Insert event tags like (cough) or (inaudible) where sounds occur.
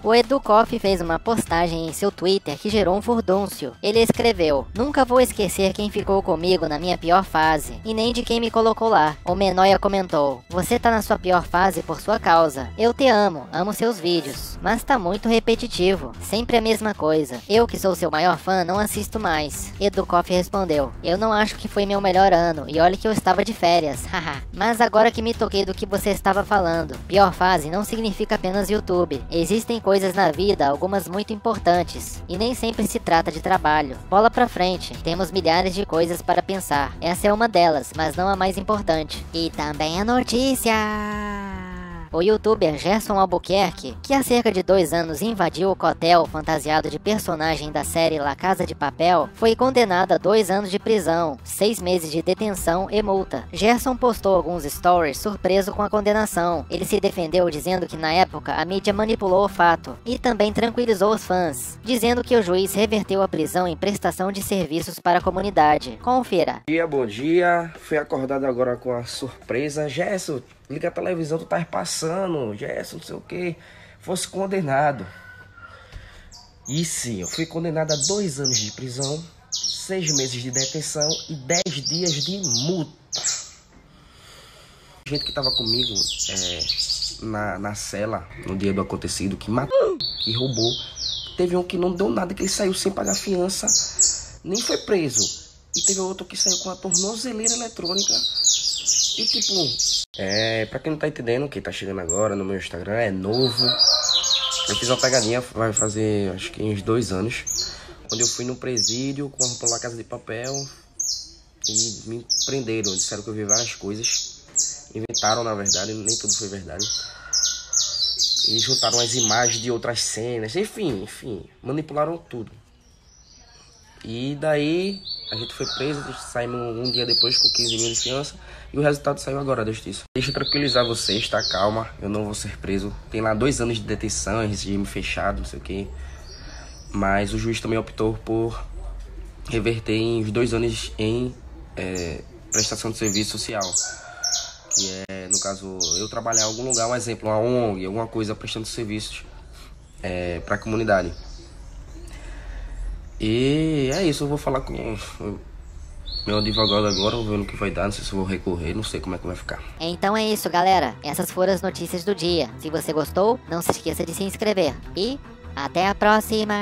O Educoff fez uma postagem em seu Twitter que gerou um furdúncio. Ele escreveu: Nunca vou esquecer quem ficou comigo na minha pior fase, e nem de quem me colocou lá. O Menoia comentou: Você tá na sua pior fase por sua causa. Eu te amo, amo seus vídeos, mas tá muito repetitivo, sempre a mesma coisa. Eu que sou seu maior fã, não assisto mais. Educoff respondeu: Eu não acho que foi meu melhor ano, e olha que eu estava de férias, (laughs) haha. mas agora que me toquei do que você estava falando, pior fase não significa apenas YouTube. Existem coisas na vida, algumas muito importantes, e nem sempre se trata de trabalho. Bola pra frente, temos milhares de coisas para pensar. Essa é uma delas, mas não a mais importante. E também a notícia. O youtuber Gerson Albuquerque, que há cerca de dois anos invadiu o cotel fantasiado de personagem da série La Casa de Papel, foi condenado a dois anos de prisão, seis meses de detenção e multa. Gerson postou alguns stories surpreso com a condenação. Ele se defendeu dizendo que na época a mídia manipulou o fato e também tranquilizou os fãs, dizendo que o juiz reverteu a prisão em prestação de serviços para a comunidade. Confira. Bom dia, bom dia. Fui acordado agora com a surpresa. Gerson, liga a televisão, tu tá passando, Gerson, não sei o que, fosse condenado. E sim, eu fui condenado a dois anos de prisão, seis meses de detenção e dez dias de multa. Gente que tava comigo é, na, na cela no dia do acontecido, que matou, que roubou. Teve um que não deu nada, que ele saiu sem pagar fiança, nem foi preso. E teve outro que saiu com a tornozeleira eletrônica. E tipo, é, pra quem não tá entendendo, quem tá chegando agora no meu Instagram, é novo. Eu fiz uma pegadinha, vai fazer acho que uns dois anos. Quando eu fui no presídio com a roupa lá Casa de Papel e me prenderam. Disseram que eu vi várias coisas. Inventaram, na verdade, nem tudo foi verdade. E juntaram as imagens de outras cenas. Enfim, enfim, manipularam tudo. E daí a gente foi preso, saímos um dia depois com 15 mil de fiança e o resultado saiu agora da justiça. Deixa eu tranquilizar vocês, tá? Calma, eu não vou ser preso. Tem lá dois anos de detenção, regime fechado, não sei o que. Mas o juiz também optou por reverter os dois anos em é, prestação de serviço social. Que é, no caso, eu trabalhar em algum lugar, um exemplo, uma ONG, alguma coisa prestando serviços é, para a comunidade. E é isso, eu vou falar com meu advogado agora, vendo o que vai dar, não sei se vou recorrer, não sei como é que vai ficar. Então é isso, galera. Essas foram as notícias do dia. Se você gostou, não se esqueça de se inscrever. E até a próxima!